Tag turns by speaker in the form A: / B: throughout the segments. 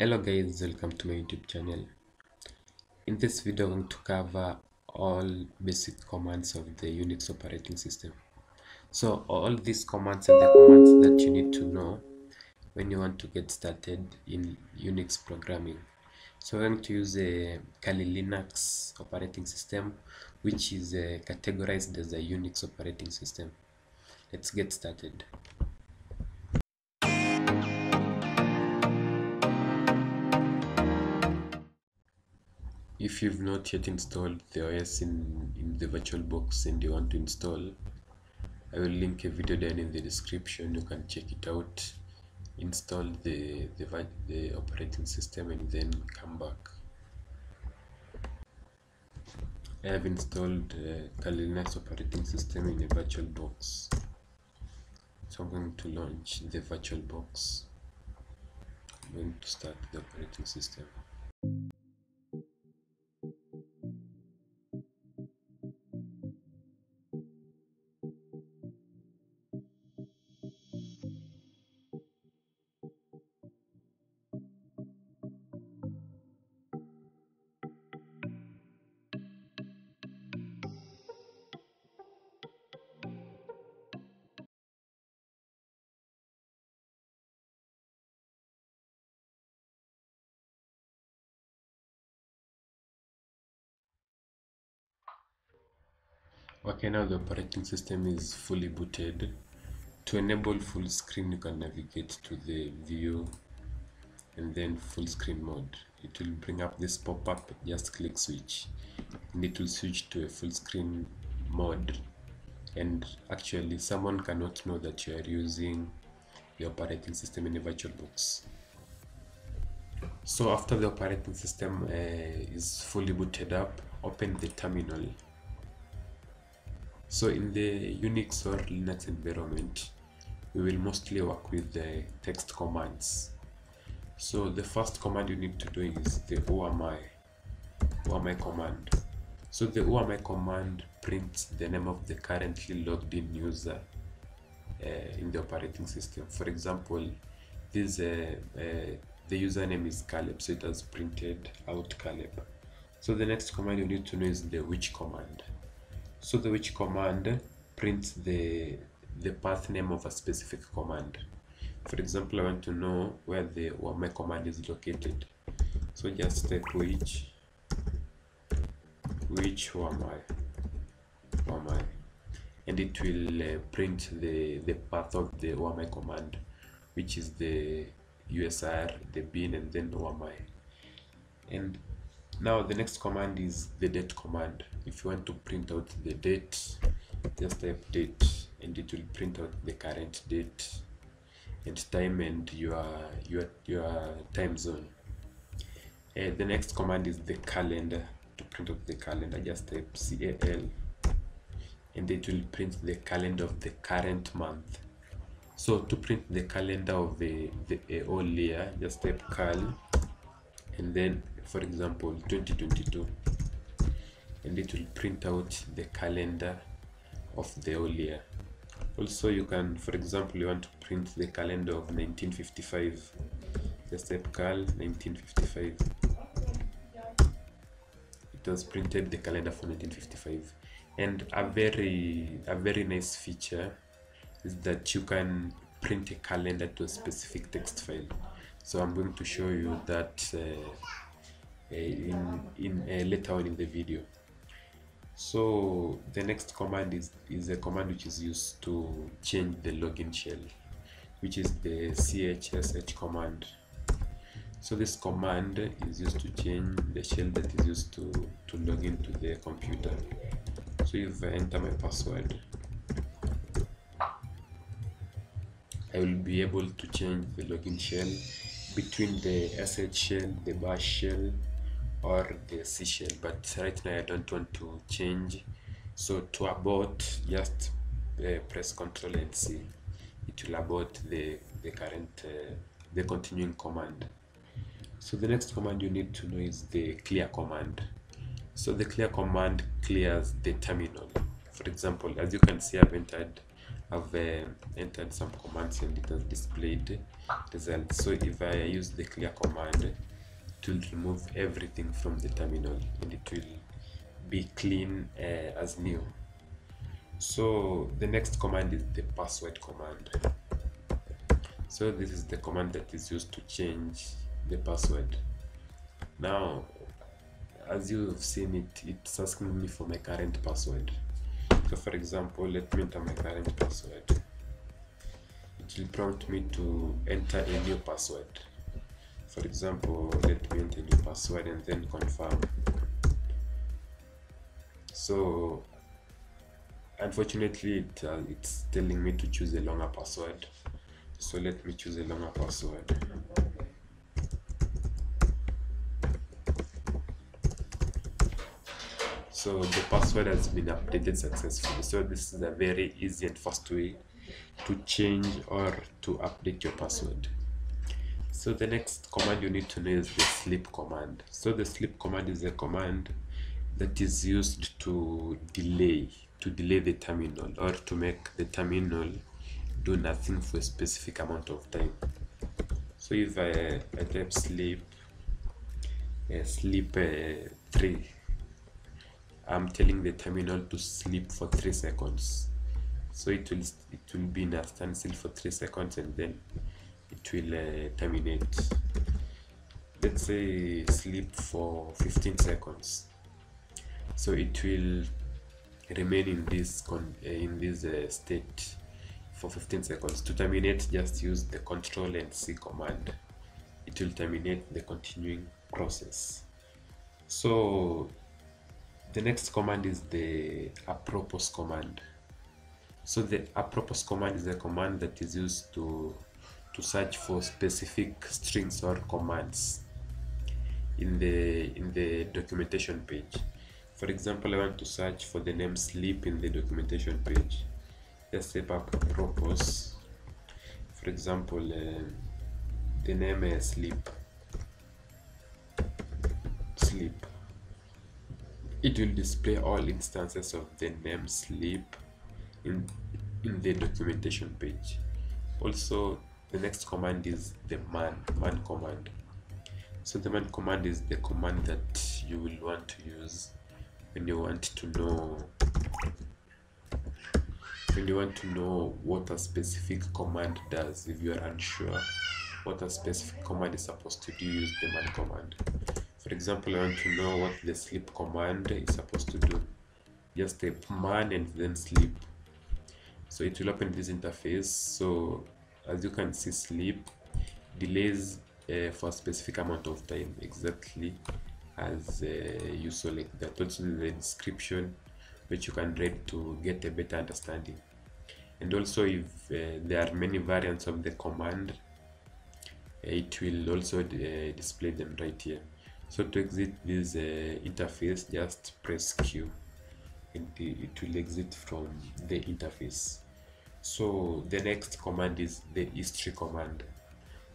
A: hello guys welcome to my youtube channel. In this video i'm going to cover all basic commands of the unix operating system. So all these commands are the commands that you need to know when you want to get started in unix programming. So we're going to use a kali linux operating system which is uh, categorized as a unix operating system. Let's get started if you've not yet installed the OS in, in the VirtualBox and you want to install, I will link a video down in the description. You can check it out, install the, the, the operating system and then come back. I have installed uh, Kali Linux operating system in a VirtualBox. So I'm going to launch the VirtualBox. I'm going to start the operating system. Okay, now the operating system is fully booted. To enable full screen, you can navigate to the view and then full screen mode. It will bring up this pop-up, just click switch and it will switch to a full screen mode. And actually, someone cannot know that you are using the operating system in a VirtualBox. So after the operating system uh, is fully booted up, open the terminal so in the Unix or Linux environment, we will mostly work with the text commands. So the first command you need to do is the whoami, whoami command. So the whoami command prints the name of the currently logged in user uh, in the operating system. For example, this uh, uh, the username is Caleb, so it has printed out Caleb. So the next command you need to know is the which command. So the which command prints the the path name of a specific command. For example, I want to know where the where my command is located. So just type which which whoami whoami and it will uh, print the the path of the whoami command which is the usr the bin and then wami and now the next command is the date command. If you want to print out the date just type date and it will print out the current date and time and your your your time zone. Uh, the next command is the calendar. To print out the calendar just type cal and it will print the calendar of the current month. So to print the calendar of the the whole year just type cal and then for example 2022 and it will print out the calendar of the whole year. Also you can for example you want to print the calendar of 1955 just type cal 1955 it was printed the calendar for 1955 and a very a very nice feature is that you can print a calendar to a specific text file. So i'm going to show you that uh, in in uh, later on in the video. So the next command is is a command which is used to change the login shell which is the chsh command. So this command is used to change the shell that is used to to log into the computer. So if i enter my password. I will be able to change the login shell between the sh shell the bash shell or the shell but right now I don't want to change. So to abort just uh, press ctrl and C. It will abort the the current uh, the continuing command. So the next command you need to know is the clear command. So the clear command clears the terminal. For example as you can see I've entered I've uh, entered some commands and it has displayed results. So if I use the clear command, will remove everything from the terminal and it will be clean uh, as new. So the next command is the password command. So this is the command that is used to change the password. Now, as you've seen it, it's asking me for my current password. So for example, let me enter my current password. It will prompt me to enter a new password. For example, let me enter new password and then confirm. So unfortunately, it, uh, it's telling me to choose a longer password. So let me choose a longer password. so the password has been updated successfully so this is a very easy and fast way to change or to update your password so the next command you need to know is the sleep command so the sleep command is a command that is used to delay to delay the terminal or to make the terminal do nothing for a specific amount of time so if i, I type sleep uh, sleep uh, 3 I'm telling the terminal to sleep for three seconds. So it will it will be in a standstill for three seconds and then it will uh, terminate. Let's say sleep for 15 seconds. So it will remain in this uh, in this uh, state for 15 seconds. To terminate, just use the control and C command. It will terminate the continuing process. So the next command is the apropos command so the apropos command is a command that is used to to search for specific strings or commands in the in the documentation page. For example i want to search for the name sleep in the documentation page. Let's type up apropos for example uh, the name is sleep. Sleep. It will display all instances of the name sleep in in the documentation page. Also the next command is the man man command. So the man command is the command that you will want to use when you want to know when you want to know what a specific command does if you are unsure what a specific command is supposed to do use the man command. For example i want to know what the sleep command is supposed to do. Just type man and then sleep. So it will open this interface. So as you can see sleep delays uh, for a specific amount of time exactly as uh, you select that also the description which you can read to get a better understanding. And also if uh, there are many variants of the command it will also uh, display them right here. So to exit this uh, interface just press q and it will exit from the interface so the next command is the history command.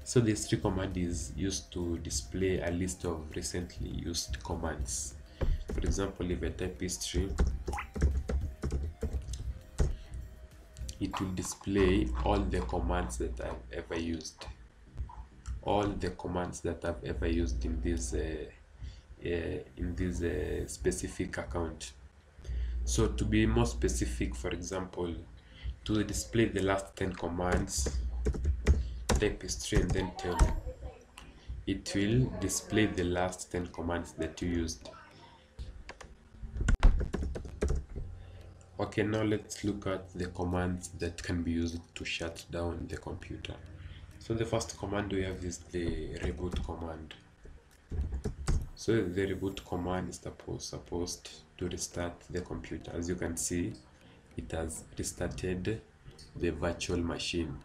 A: So the history command is used to display a list of recently used commands. For example if i type history it will display all the commands that i've ever used. All the commands that I've ever used in this uh, uh, in this uh, specific account. So to be more specific for example to display the last 10 commands type history and then tell it will display the last 10 commands that you used. Okay now let's look at the commands that can be used to shut down the computer. So the first command we have is the reboot command. So the reboot command is supposed, supposed to restart the computer. As you can see it has restarted the virtual machine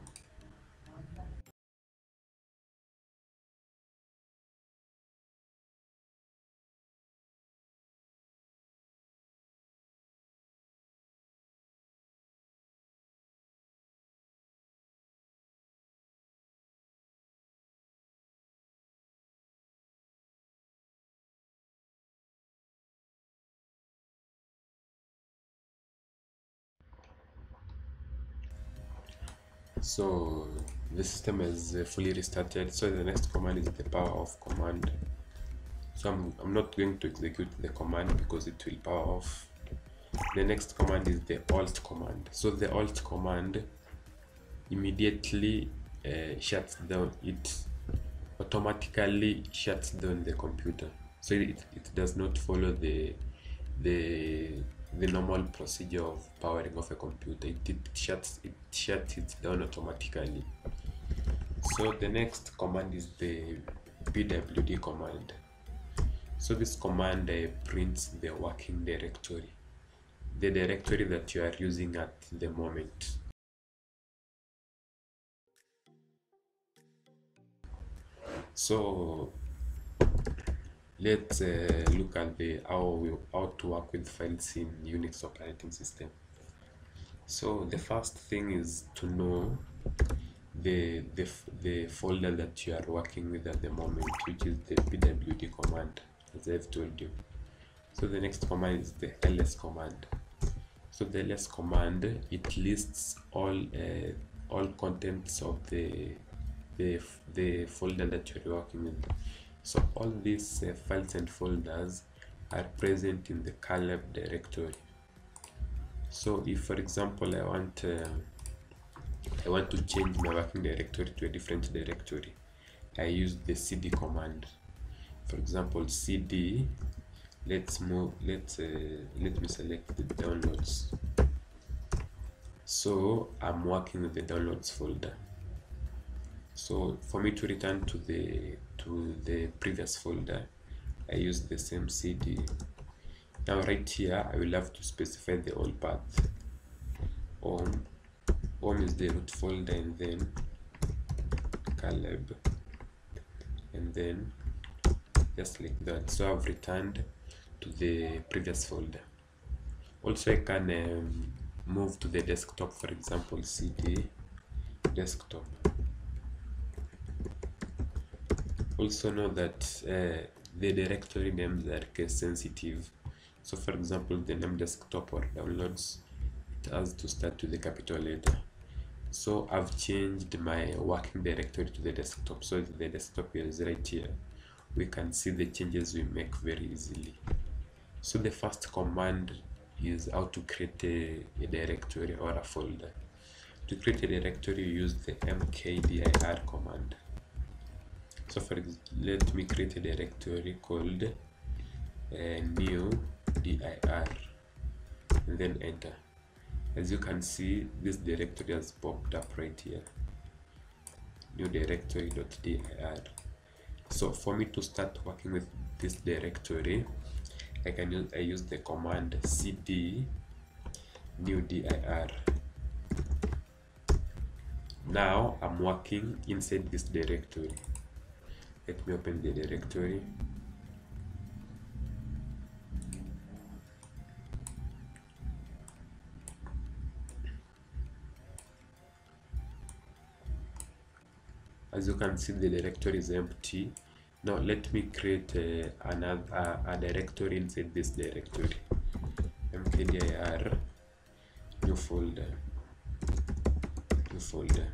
A: so the system is uh, fully restarted. So the next command is the power off command. So I'm, I'm not going to execute the command because it will power off. The next command is the halt command. So the halt command immediately uh, shuts down it automatically shuts down the computer. So it, it does not follow the the the normal procedure of powering off a computer. It, it shuts it shuts it down automatically. So the next command is the pwd command. So this command uh, prints the working directory the directory that you are using at the moment. So let's uh, look at the how we how to work with files in unix operating system. So the first thing is to know the the, the folder that you are working with at the moment which is the pwd command as i've told you. So the next command is the ls command. So the ls command it lists all uh, all contents of the the the folder that you're working with so all these uh, files and folders are present in the caleb directory. So if for example i want uh, i want to change my working directory to a different directory i use the cd command. For example cd let's move let's uh, let me select the downloads. So i'm working with the downloads folder. So for me to return to the to the previous folder I use the same CD now right here I will have to specify the old path. Home. Home is the root folder and then Caleb. And then just like that. So I've returned to the previous folder. Also I can um, move to the desktop for example cd desktop also know that uh, the directory names are case sensitive. So for example the name desktop or downloads it has to start with the capital letter. So I've changed my working directory to the desktop. So the desktop is right here. We can see the changes we make very easily. So the first command is how to create a, a directory or a folder. To create a directory you use the mkdir command so for let me create a directory called uh, new dir. And then enter. As you can see this directory has popped up right here. New directory.dir so for me to start working with this directory I can use I use the command cd new dir. Now I'm working inside this directory let me open the directory. As you can see the directory is empty. Now let me create another a, a directory inside this directory. Mkdir new folder. New folder.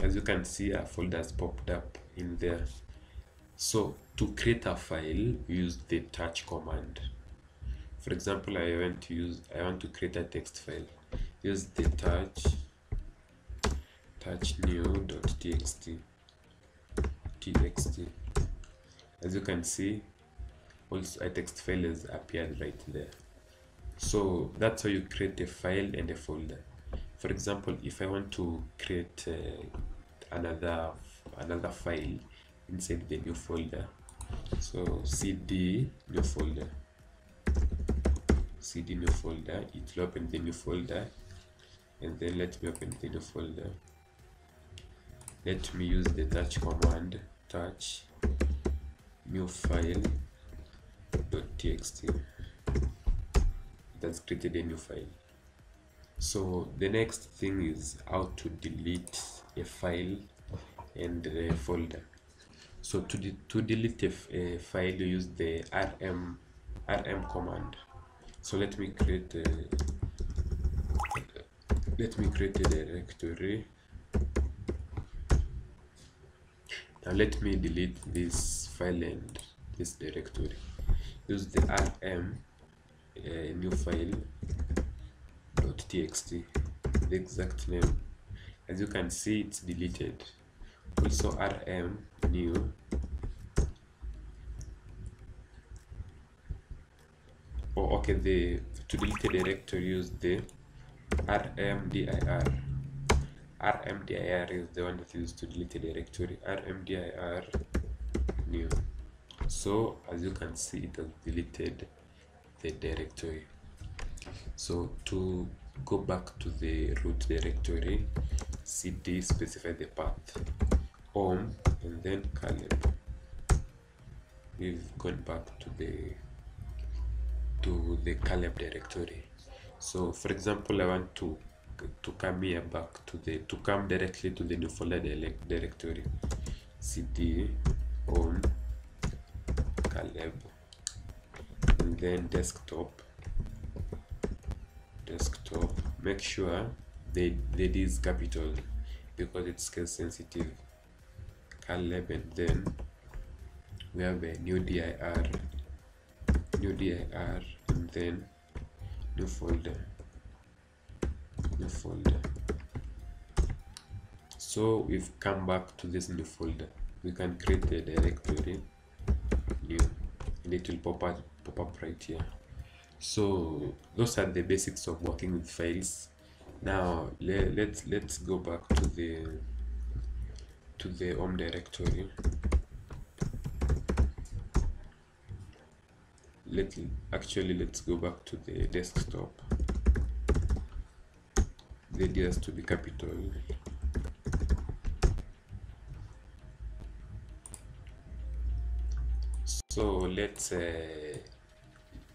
A: As you can see a folder has popped up in there so to create a file use the touch command. For example i want to use i want to create a text file. Use the touch touch new.txt txt. As you can see also a text file has appeared right there. So that's how you create a file and a folder. For example if i want to create uh, another another file inside the new folder. So cd new folder. Cd new folder it will open the new folder and then let me open the new folder. Let me use the touch command touch new file .txt. That's created a new file. So the next thing is how to delete a file and a folder so to, de to delete a, a file you use the rm rm command. So let me create a let me create a directory. Now let me delete this file and this directory. Use the rm uh, new file .txt the exact name. As you can see it's deleted. Also rm new oh okay the to delete the directory use the rmdir rmdir is the one that is used to delete the directory. Rmdir new. So as you can see it has deleted the directory. So to go back to the root directory cd specify the path home and then caleb. We've gone back to the to the caleb directory. So for example i want to to come here back to the to come directly to the new folder directory. Cd home caleb. And then desktop desktop. Make sure the the is capital because it's case sensitive caleb and then we have a new dir new dir and then new folder new folder. So we've come back to this new folder. We can create a directory new and it will pop up pop up right here. So those are the basics of working with files. Now let, let's let's go back to the to the home directory. Let actually let's go back to the desktop. The idea has to be capital. So let's uh,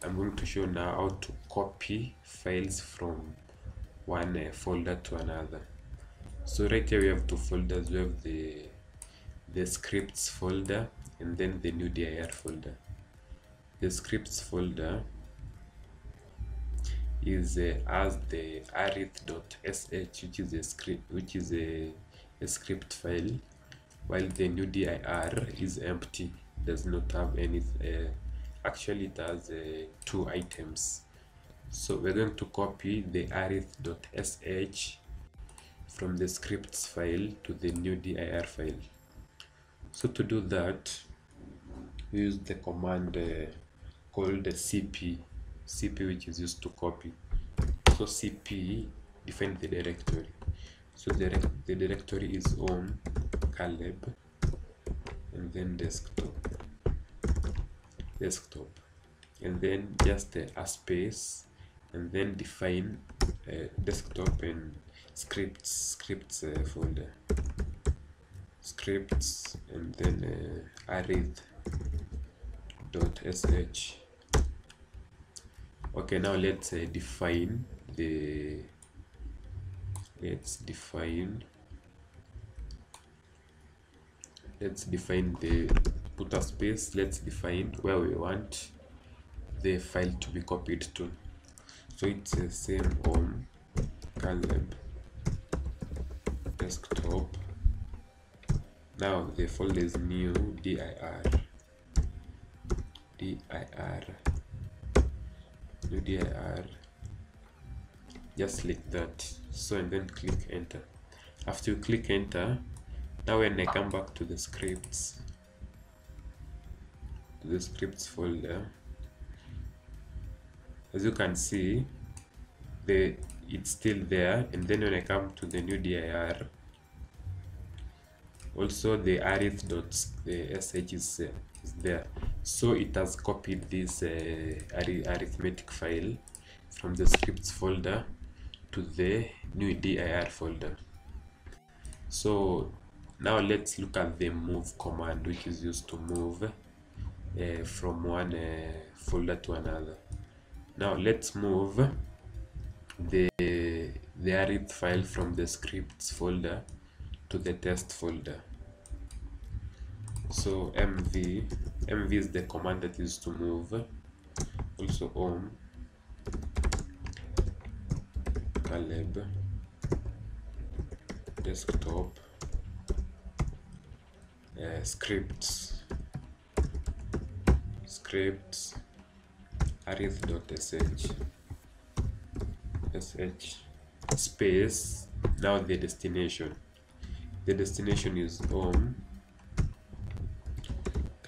A: I'm going to show now how to copy files from one uh, folder to another. So right here we have two folders. We have the the scripts folder and then the new dir folder. The scripts folder is uh, as the arith.sh which is a script which is a, a script file while the new dir is empty does not have any uh, actually it has uh, two items. So we're going to copy the arith.sh from the scripts file to the new dir file so to do that we use the command uh, called the cp cp which is used to copy. So cp define the directory. So the, the directory is on caleb and then desktop. Desktop. And then just uh, a space and then define uh, desktop and scripts scripts uh, folder scripts and then uh, arith dot sh okay now let's uh, define the let's define let's define the a space. Let's define where we want the file to be copied to. So it's the same on caleb. Desktop now the folder is new dir dir new dir just like that. So and then click enter. After you click enter now when I come back to the scripts to the scripts folder as you can see the it's still there. And then when I come to the new dir also the arith dot the sh is, uh, is there. So it has copied this uh, arithmetic file from the scripts folder to the new dir folder. So now let's look at the move command which is used to move uh, from one uh, folder to another. Now let's move the the arith file from the scripts folder to the test folder so mv mv is the command that is to move. Also home. Caleb. Desktop. Uh, scripts. Scripts. Arith.sh sh space. Now the destination. The destination is home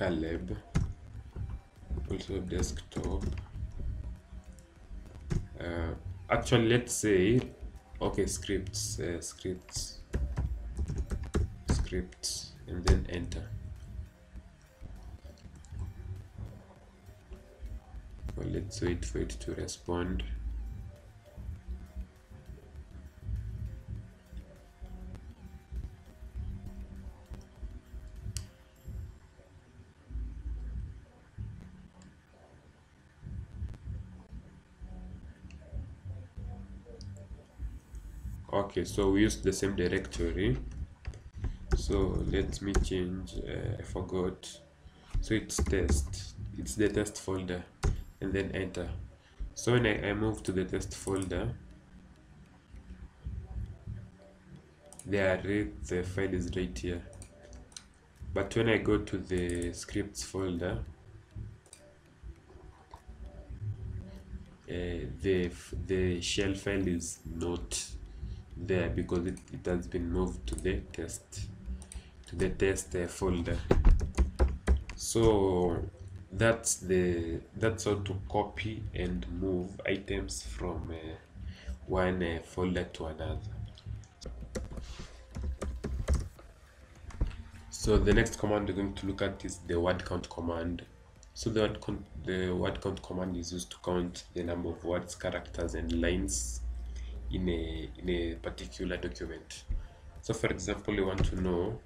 A: caleb. Also desktop. Uh, actually let's say okay scripts uh, scripts scripts and then enter. Well let's wait for it to respond okay so we use the same directory. So let me change uh, I forgot. So it's test. It's the test folder and then enter. So when I, I move to the test folder there right, the file is right here. But when I go to the scripts folder uh, the the shell file is not there because it, it has been moved to the test to the test uh, folder. So that's the that's how to copy and move items from uh, one uh, folder to another. So the next command we're going to look at is the word count command. So the word the word count command is used to count the number of words characters and lines in a in a particular document. So for example you want to know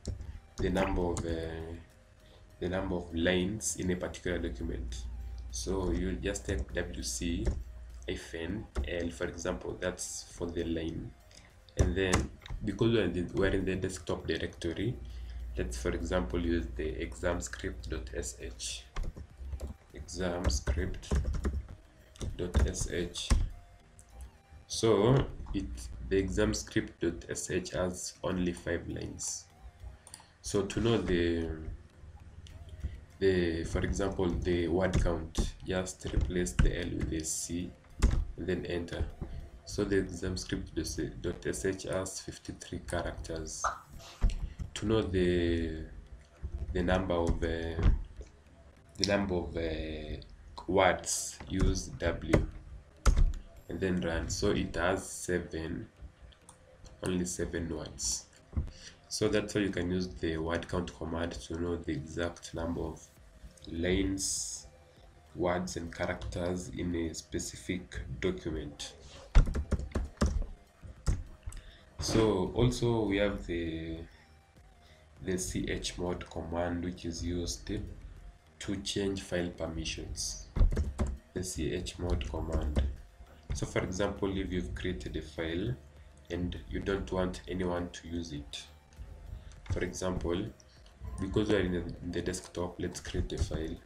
A: the number of uh, the number of lines in a particular document. So you just type wc hyphen l for example that's for the line. And then because we're in the, we're in the desktop directory let's for example use the exam script.sh exam script.sh so it the exam script.sh has only five lines. So to know the the for example the word count just replace the l with a c then enter. So the exam script.sh has 53 characters. To know the the number of uh, the number of uh, words use w and then run. So it has seven only seven words. So that's how you can use the word count command to know the exact number of lines words and characters in a specific document. So also we have the the chmod command which is used to change file permissions. The chmod command so for example if you've created a file and you don't want anyone to use it. For example because we are in the, in the desktop let's create a file.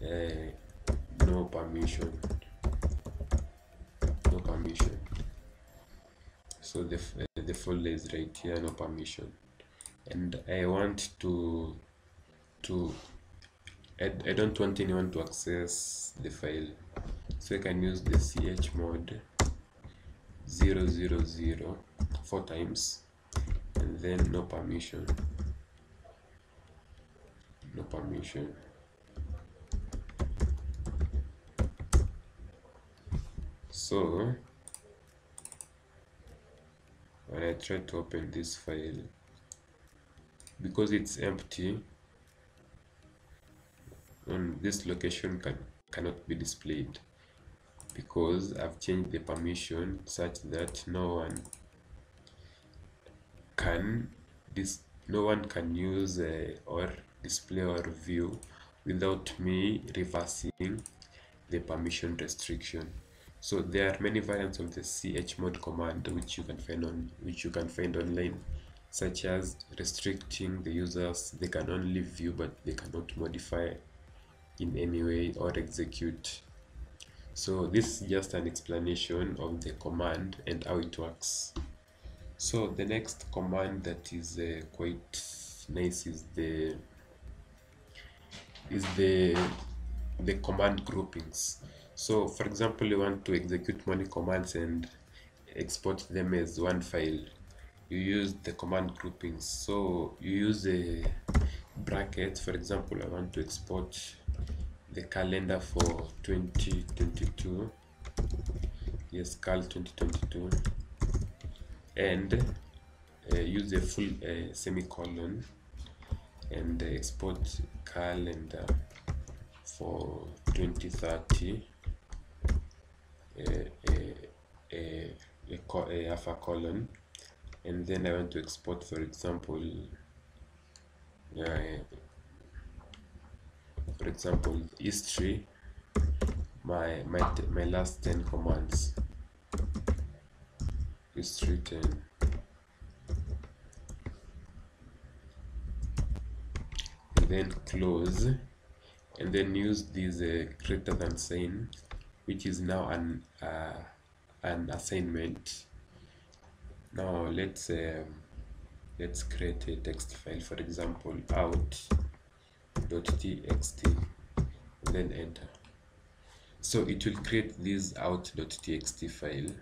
A: Uh, no permission. No permission. So the, uh, the folder is right here no permission. And I want to to I, I don't want anyone to access the file so I can use the chmod 000 four times and then no permission. No permission. So when I try to open this file because it's empty on this location can cannot be displayed because I've changed the permission such that no one can this no one can use uh, or display or view without me reversing the permission restriction. So there are many variants of the chmod command which you can find on which you can find online such as restricting the users. They can only view but they cannot modify in any way or execute so this is just an explanation of the command and how it works. So the next command that is uh, quite nice is the is the the command groupings. So for example you want to execute many commands and export them as one file. You use the command groupings. So you use a bracket. For example i want to export the calendar for 2022 yes cal 2022 and uh, use a full uh, semicolon and uh, export calendar for 2030 a, a, half a colon. And then I want to export for example uh, for example history my my my last 10 commands. History 10 and then close and then use this uh, greater than sign which is now an uh, an assignment. Now let's um, let's create a text file for example out.txt then enter. So it will create this out.txt file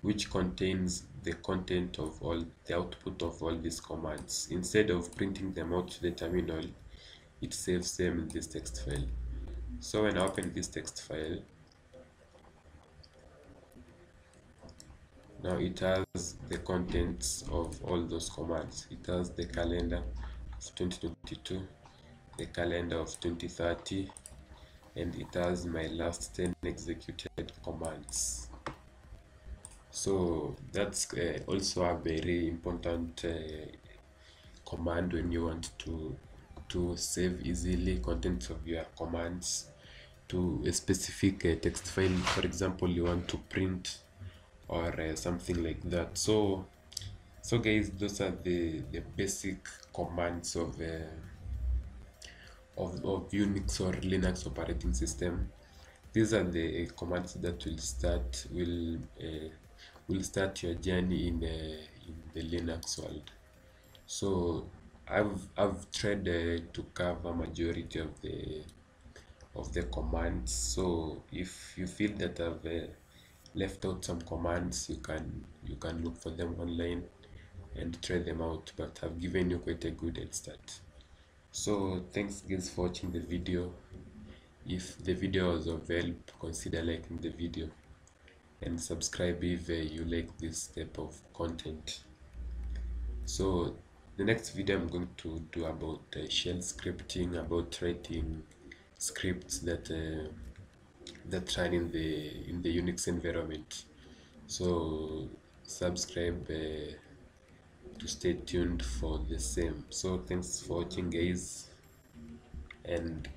A: which contains the content of all the output of all these commands. Instead of printing them out to the terminal it saves them in this text file. So when I open this text file now it has the contents of all those commands. It has the calendar of 2022 the calendar of 2030 and it has my last 10 executed commands. So that's uh, also a very important uh, command when you want to to save easily contents of your commands to a specific uh, text file. For example you want to print or uh, something like that. So so guys those are the the basic commands of uh, of, of unix or linux operating system. These are the uh, commands that will start will uh, will start your journey in uh, in the linux world. So i've i've tried uh, to cover majority of the of the commands. So if you feel that i've uh, left out some commands you can you can look for them online and try them out but i've given you quite a good head start so thanks guys for watching the video. If the video was of help consider liking the video. And subscribe if uh, you like this type of content. So the next video i'm going to do about uh, shell scripting about writing scripts that uh, that run in the in the unix environment. So subscribe uh, to stay tuned for the same. So thanks for watching guys and